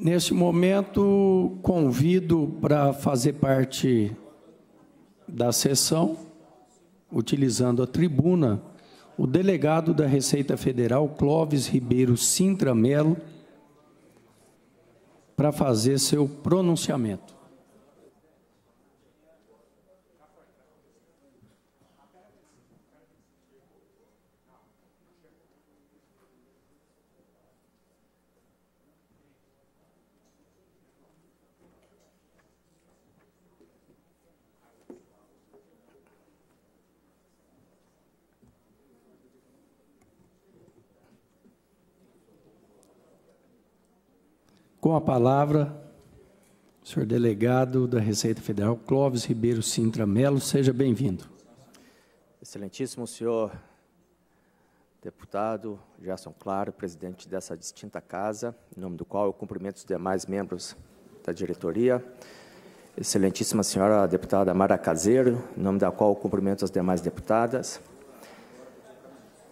Neste momento, convido para fazer parte da sessão, utilizando a tribuna, o delegado da Receita Federal, Clóvis Ribeiro Sintra Melo, para fazer seu pronunciamento. Com a palavra, o senhor delegado da Receita Federal, Clóvis Ribeiro Sintra Melo, seja bem-vindo. Excelentíssimo senhor deputado Gerson Claro, presidente dessa distinta casa, em nome do qual eu cumprimento os demais membros da diretoria. Excelentíssima senhora deputada Mara Caseiro, em nome da qual eu cumprimento as demais deputadas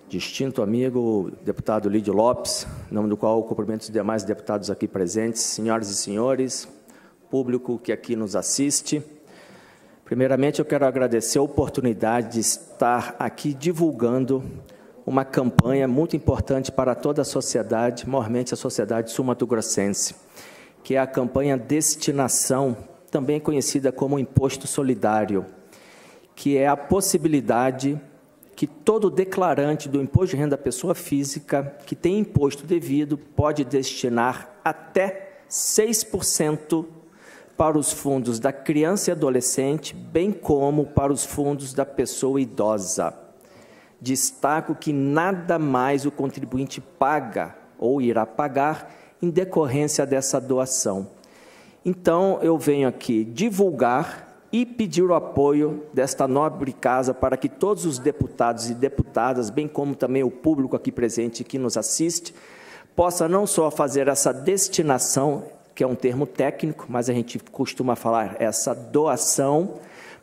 distinto amigo, deputado Lídio Lopes, em nome do qual cumprimento os demais deputados aqui presentes, senhoras e senhores, público que aqui nos assiste. Primeiramente, eu quero agradecer a oportunidade de estar aqui divulgando uma campanha muito importante para toda a sociedade, maiormente a sociedade sul-mato-grossense, que é a campanha Destinação, também conhecida como Imposto Solidário, que é a possibilidade que todo declarante do imposto de renda da pessoa física que tem imposto devido pode destinar até 6% para os fundos da criança e adolescente, bem como para os fundos da pessoa idosa. Destaco que nada mais o contribuinte paga ou irá pagar em decorrência dessa doação. Então, eu venho aqui divulgar e pedir o apoio desta nobre casa para que todos os deputados e deputadas, bem como também o público aqui presente que nos assiste, possa não só fazer essa destinação, que é um termo técnico, mas a gente costuma falar essa doação,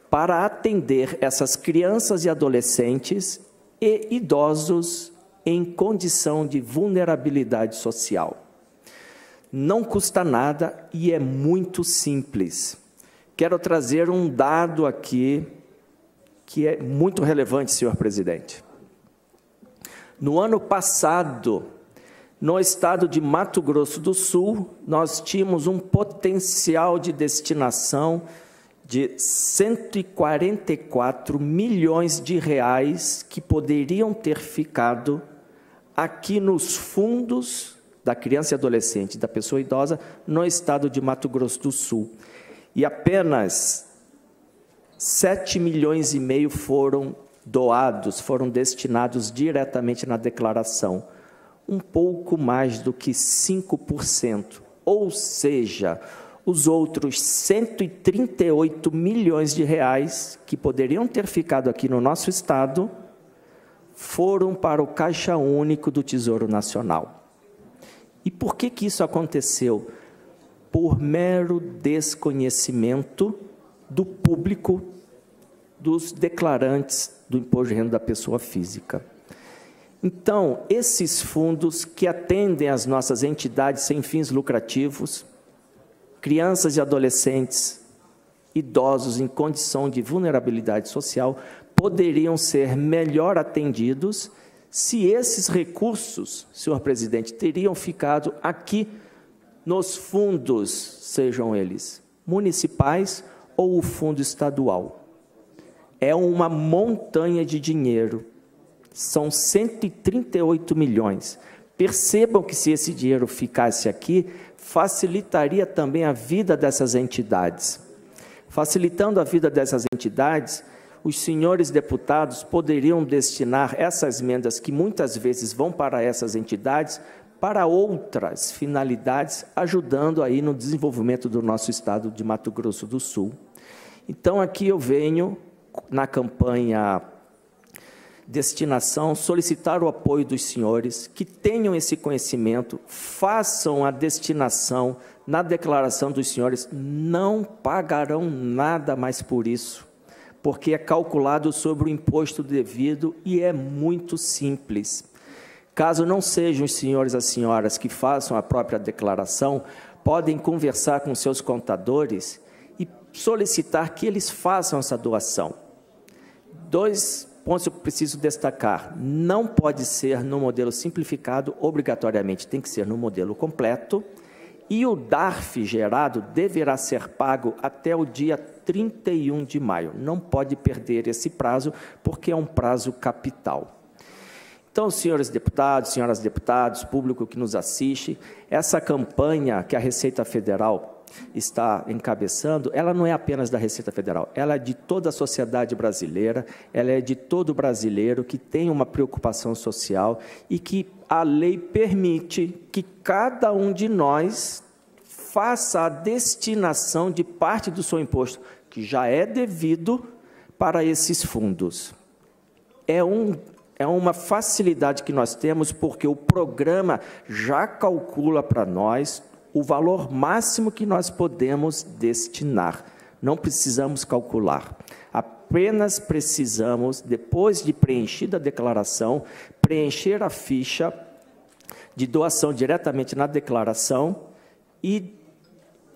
para atender essas crianças e adolescentes e idosos em condição de vulnerabilidade social. Não custa nada e é muito simples quero trazer um dado aqui que é muito relevante, senhor presidente. No ano passado, no estado de Mato Grosso do Sul, nós tínhamos um potencial de destinação de 144 milhões de reais que poderiam ter ficado aqui nos fundos da criança e adolescente, da pessoa idosa, no estado de Mato Grosso do Sul e apenas 7 milhões e meio foram doados, foram destinados diretamente na declaração. Um pouco mais do que 5%. Ou seja, os outros 138 milhões de reais que poderiam ter ficado aqui no nosso estado foram para o Caixa Único do Tesouro Nacional. E por que que isso aconteceu? Por mero desconhecimento do público dos declarantes do imposto de renda da pessoa física. Então, esses fundos que atendem as nossas entidades sem fins lucrativos, crianças e adolescentes, idosos em condição de vulnerabilidade social, poderiam ser melhor atendidos se esses recursos, senhor presidente, teriam ficado aqui nos fundos, sejam eles municipais ou o fundo estadual. É uma montanha de dinheiro. São 138 milhões. Percebam que se esse dinheiro ficasse aqui, facilitaria também a vida dessas entidades. Facilitando a vida dessas entidades, os senhores deputados poderiam destinar essas emendas que muitas vezes vão para essas entidades para outras finalidades, ajudando aí no desenvolvimento do nosso estado de Mato Grosso do Sul. Então, aqui eu venho na campanha destinação solicitar o apoio dos senhores que tenham esse conhecimento, façam a destinação na declaração dos senhores, não pagarão nada mais por isso, porque é calculado sobre o imposto devido e é muito simples Caso não sejam os senhores e as senhoras que façam a própria declaração, podem conversar com seus contadores e solicitar que eles façam essa doação. Dois pontos eu preciso destacar. Não pode ser no modelo simplificado, obrigatoriamente tem que ser no modelo completo. E o DARF gerado deverá ser pago até o dia 31 de maio. Não pode perder esse prazo, porque é um prazo capital. Então, senhores deputados, senhoras deputados, público que nos assiste, essa campanha que a Receita Federal está encabeçando, ela não é apenas da Receita Federal, ela é de toda a sociedade brasileira, ela é de todo brasileiro que tem uma preocupação social e que a lei permite que cada um de nós faça a destinação de parte do seu imposto, que já é devido para esses fundos. É um é uma facilidade que nós temos porque o programa já calcula para nós o valor máximo que nós podemos destinar. Não precisamos calcular. Apenas precisamos, depois de preenchida a declaração, preencher a ficha de doação diretamente na declaração e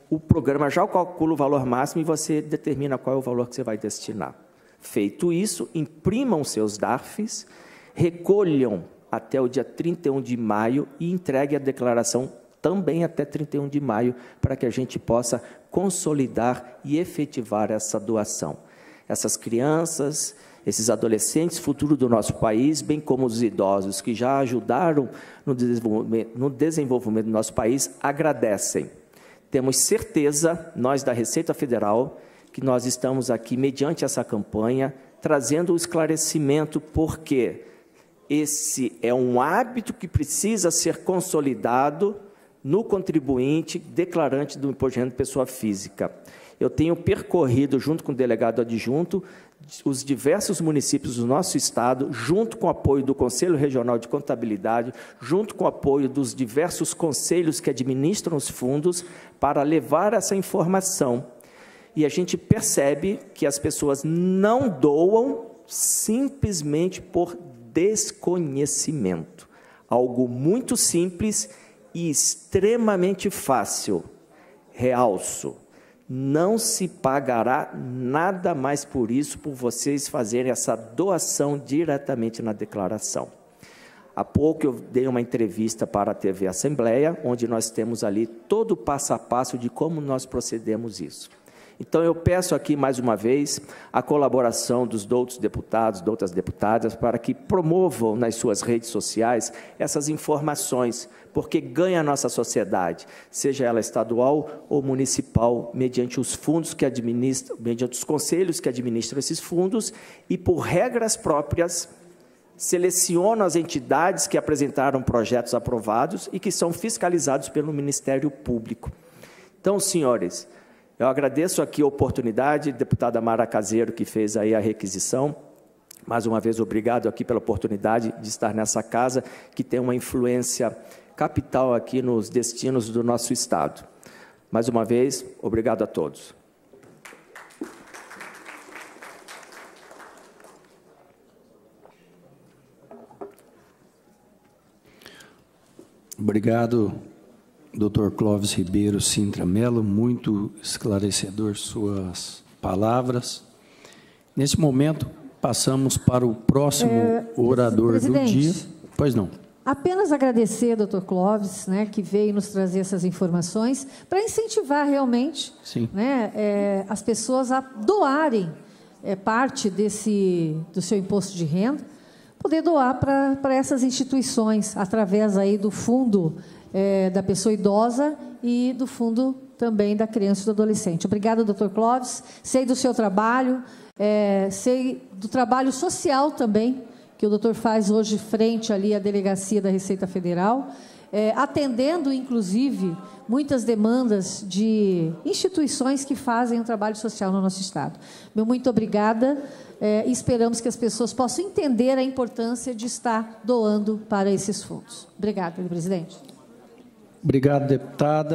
o programa já calcula o valor máximo e você determina qual é o valor que você vai destinar. Feito isso, imprimam seus DARFs, recolham até o dia 31 de maio e entregue a declaração também até 31 de maio, para que a gente possa consolidar e efetivar essa doação. Essas crianças, esses adolescentes, futuro do nosso país, bem como os idosos que já ajudaram no desenvolvimento, no desenvolvimento do nosso país, agradecem. Temos certeza, nós da Receita Federal, que nós estamos aqui, mediante essa campanha, trazendo o esclarecimento, porque esse é um hábito que precisa ser consolidado no contribuinte declarante do imposto de renda de pessoa física. Eu tenho percorrido, junto com o delegado adjunto, os diversos municípios do nosso estado, junto com o apoio do Conselho Regional de Contabilidade, junto com o apoio dos diversos conselhos que administram os fundos, para levar essa informação. E a gente percebe que as pessoas não doam simplesmente por desconhecimento. Algo muito simples e extremamente fácil. Realço, não se pagará nada mais por isso, por vocês fazerem essa doação diretamente na declaração. Há pouco eu dei uma entrevista para a TV Assembleia, onde nós temos ali todo o passo a passo de como nós procedemos isso. Então, eu peço aqui mais uma vez a colaboração dos outros deputados, de outras deputadas, para que promovam nas suas redes sociais essas informações, porque ganha a nossa sociedade, seja ela estadual ou municipal, mediante os fundos que administram, mediante os conselhos que administram esses fundos e por regras próprias selecionam as entidades que apresentaram projetos aprovados e que são fiscalizados pelo Ministério Público. Então, senhores, eu agradeço aqui a oportunidade, deputada Mara Caseiro, que fez aí a requisição. Mais uma vez, obrigado aqui pela oportunidade de estar nessa casa, que tem uma influência capital aqui nos destinos do nosso Estado. Mais uma vez, obrigado a todos. Obrigado, Dr. Clóvis Ribeiro Sintra Mello, muito esclarecedor suas palavras. Nesse momento, passamos para o próximo é, orador do dia. Pois não. Apenas agradecer, doutor Clóvis, né, que veio nos trazer essas informações, para incentivar realmente né, é, as pessoas a doarem é, parte desse, do seu imposto de renda, poder doar para essas instituições, através aí do fundo é, da pessoa idosa e do fundo também da criança e do adolescente. Obrigada, doutor Clóvis. Sei do seu trabalho, é, sei do trabalho social também, que o doutor faz hoje frente ali à delegacia da Receita Federal, é, atendendo, inclusive, muitas demandas de instituições que fazem um trabalho social no nosso Estado. Meu muito obrigada é, esperamos que as pessoas possam entender a importância de estar doando para esses fundos. Obrigada, presidente. Obrigado, deputada.